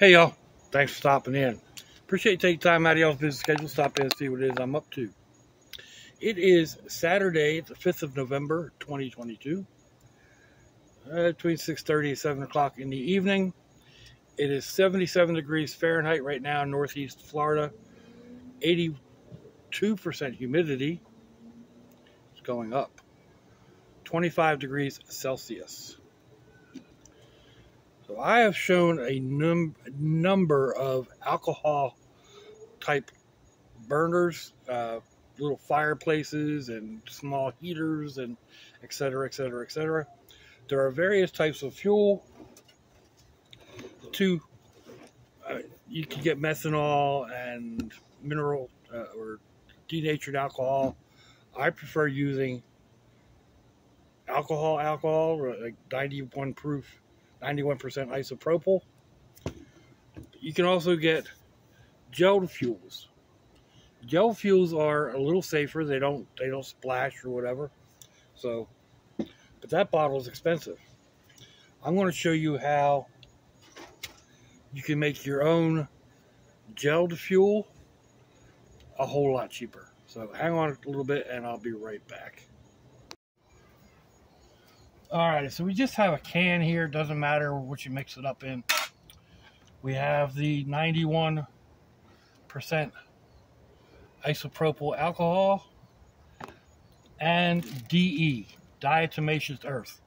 Hey y'all, thanks for stopping in. Appreciate you taking time out of y'all's busy schedule, stop in and see what it is I'm up to. It is Saturday, the 5th of November, 2022. Uh, between 6.30 and 7 o'clock in the evening. It is 77 degrees Fahrenheit right now in northeast Florida. 82% humidity. It's going up. 25 degrees Celsius. So I have shown a num number of alcohol type burners, uh, little fireplaces and small heaters and etc. etc. etc. There are various types of fuel. Two, uh, you can get methanol and mineral uh, or denatured alcohol. I prefer using alcohol, alcohol, like 91 proof 91% isopropyl. You can also get gel fuels. Gel fuels are a little safer. They don't they don't splash or whatever. So, but that bottle is expensive. I'm going to show you how you can make your own gelled fuel a whole lot cheaper. So hang on a little bit and I'll be right back. All right, so we just have a can here. Doesn't matter what you mix it up in. We have the 91% isopropyl alcohol and DE, diatomaceous earth.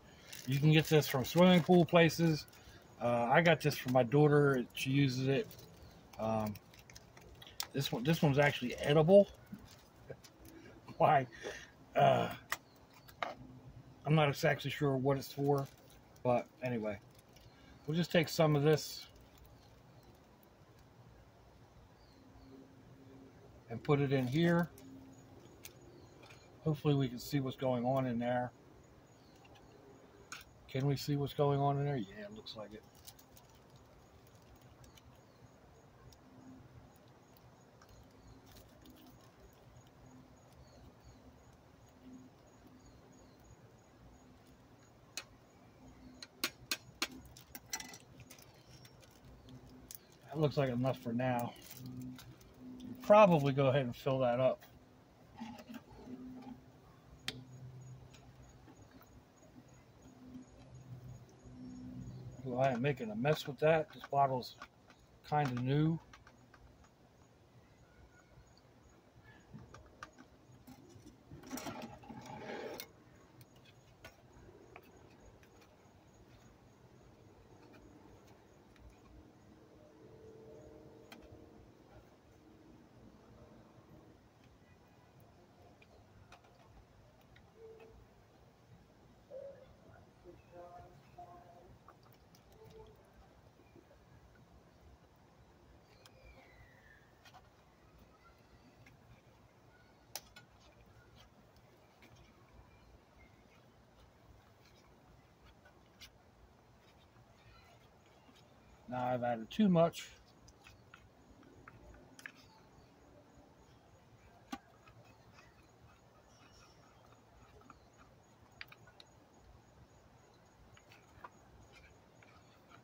You can get this from swimming pool places. Uh, I got this for my daughter. She uses it. Um, this one, this one's actually edible. Why? Uh, I'm not exactly sure what it's for, but anyway, we'll just take some of this and put it in here. Hopefully we can see what's going on in there. Can we see what's going on in there? Yeah, it looks like it. Looks like enough for now. Probably go ahead and fill that up. Well, I am making a mess with that. This bottle's kind of new. Now I've added too much.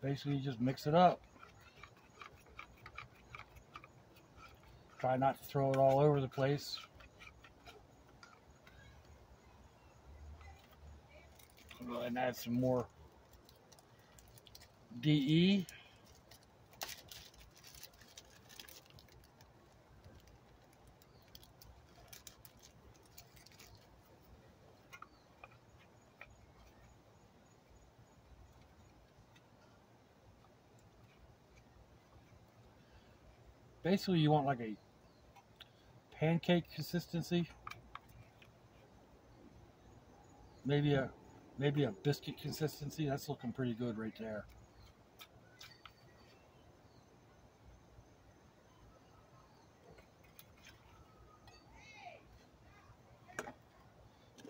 Basically, you just mix it up. Try not to throw it all over the place. Go ahead and add some more DE. Basically you want like a pancake consistency. Maybe a maybe a biscuit consistency. That's looking pretty good right there.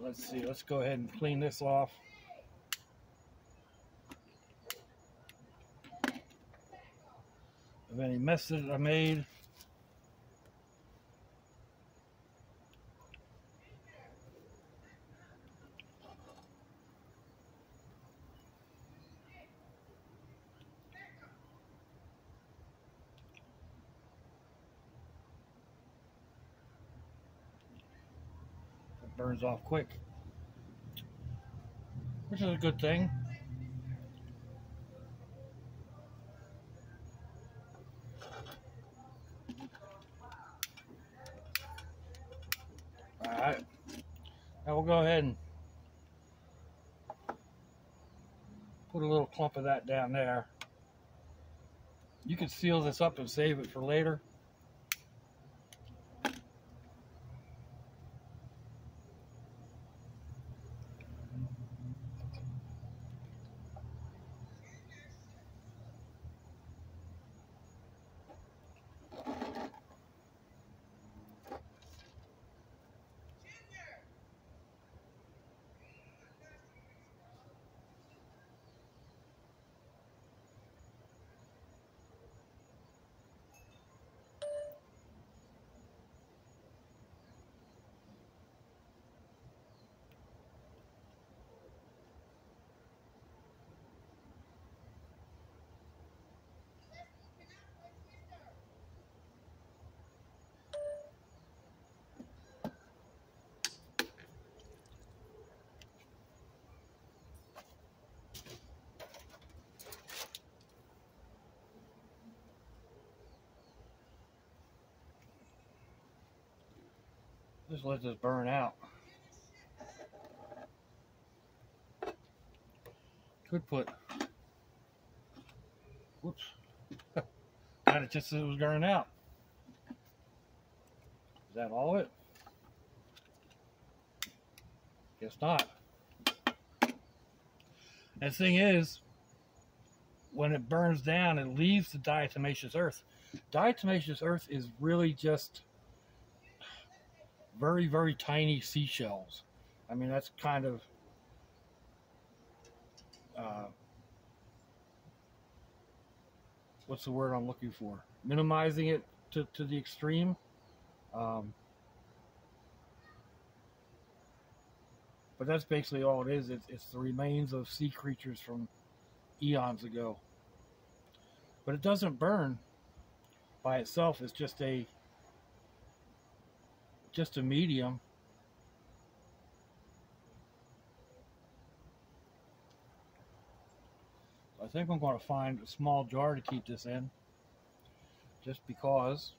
Let's see. Let's go ahead and clean this off of any messes I made. It burns off quick, which is a good thing. Now we'll go ahead and put a little clump of that down there. You can seal this up and save it for later. Just let this burn out. Could put, whoops, got it just as it was burning out. Is that all it? Guess not. And the thing is, when it burns down, it leaves the diatomaceous earth. Diatomaceous earth is really just very, very tiny seashells. I mean, that's kind of uh, what's the word I'm looking for? Minimizing it to, to the extreme. Um, but that's basically all it is. It's, it's the remains of sea creatures from eons ago. But it doesn't burn by itself. It's just a just a medium. I think I'm going to find a small jar to keep this in, just because.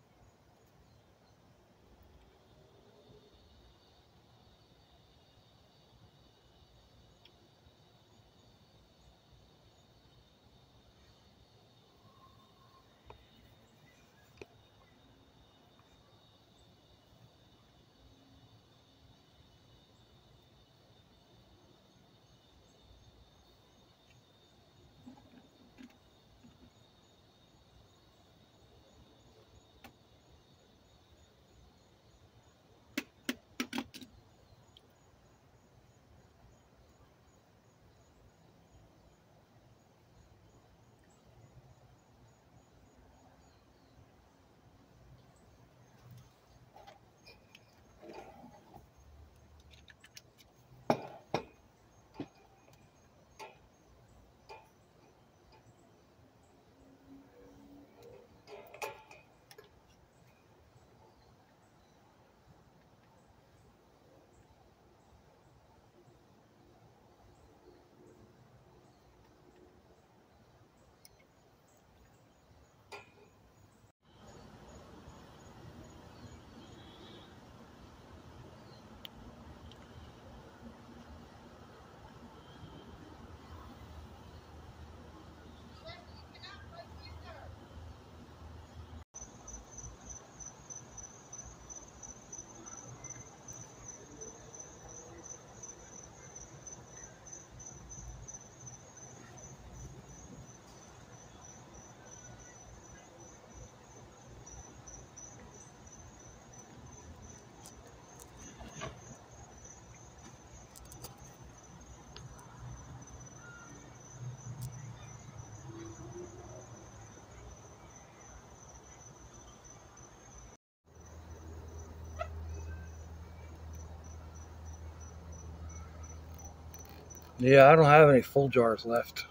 Yeah, I don't have any full jars left.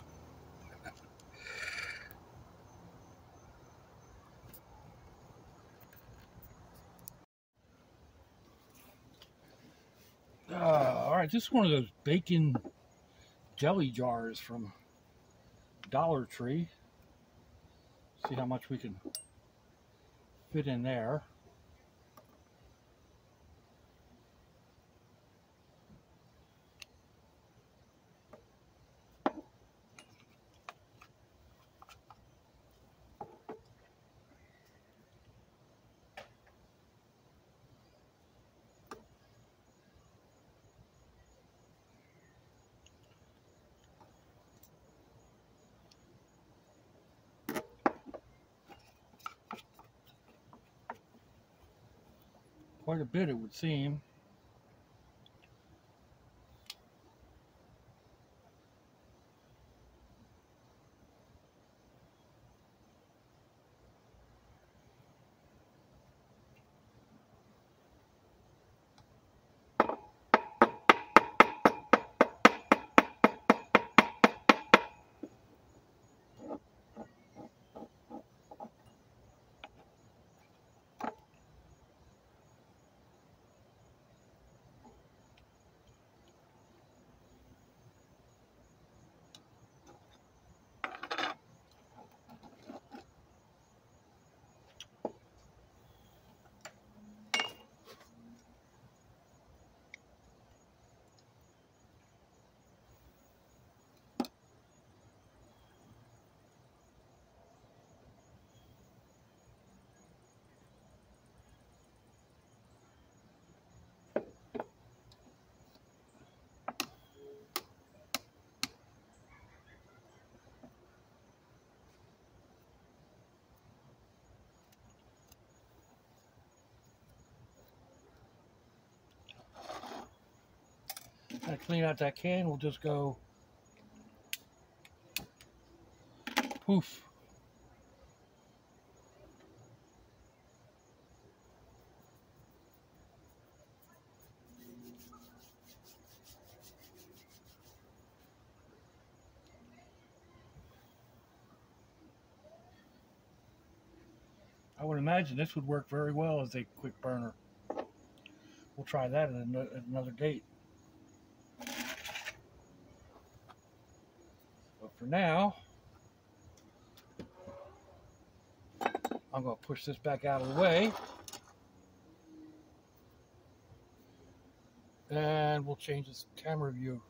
Uh, right, this is one of those bacon jelly jars from Dollar Tree. See how much we can fit in there. Quite a bit, it would seem. Of clean out that can, we'll just go poof. I would imagine this would work very well as a quick burner. We'll try that at another date. For now, I'm going to push this back out of the way. And we'll change this camera view.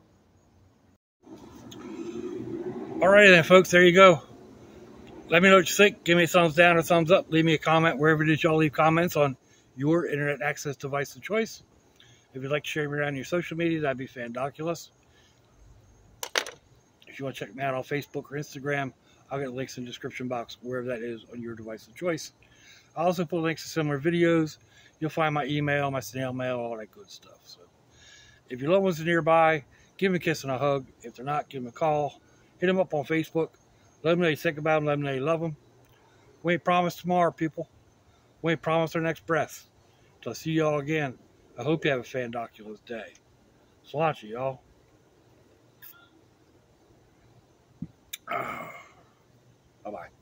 Alrighty then, folks, there you go. Let me know what you think. Give me a thumbs down or thumbs up. Leave me a comment wherever is y'all leave comments on your internet access device of choice. If you'd like to share me around your social media, that'd be fandoculous. You want to check me out on Facebook or Instagram, I'll get links in the description box, wherever that is on your device of choice. I also put links to similar videos. You'll find my email, my snail mail, all that good stuff. So if your loved ones are nearby, give them a kiss and a hug. If they're not, give them a call. Hit them up on Facebook. Let them know you think about them. Let them know you love them. We ain't promised tomorrow, people. We ain't promised our next breath. Till I see y'all again, I hope you have a fandoculous day. Sláinte, y'all. Bye-bye.